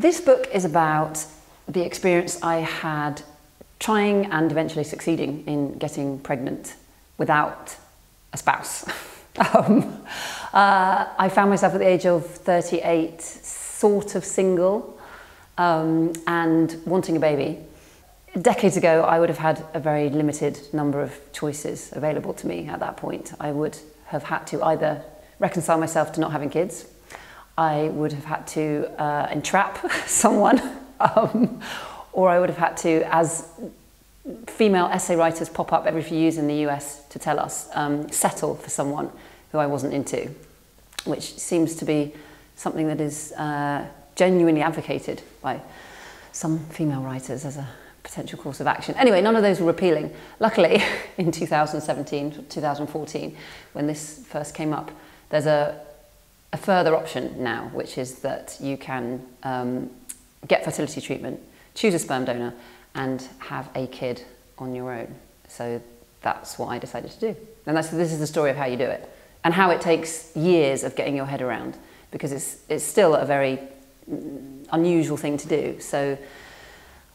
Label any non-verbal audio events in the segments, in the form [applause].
This book is about the experience I had trying and eventually succeeding in getting pregnant without a spouse. [laughs] um, uh, I found myself at the age of 38 sort of single um, and wanting a baby. Decades ago, I would have had a very limited number of choices available to me at that point. I would have had to either reconcile myself to not having kids, I would have had to uh, entrap [laughs] someone, um, or I would have had to, as female essay writers pop up every few years in the US to tell us, um, settle for someone who I wasn't into, which seems to be something that is uh, genuinely advocated by some female writers as a potential course of action. Anyway, none of those were appealing. Luckily, [laughs] in 2017, 2014, when this first came up, there's a, a further option now, which is that you can um, get fertility treatment, choose a sperm donor, and have a kid on your own. So that's what I decided to do. And that's, this is the story of how you do it and how it takes years of getting your head around because it's, it's still a very unusual thing to do. So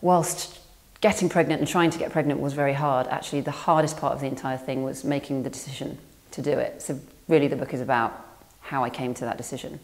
whilst getting pregnant and trying to get pregnant was very hard, actually the hardest part of the entire thing was making the decision to do it. So really the book is about how I came to that decision.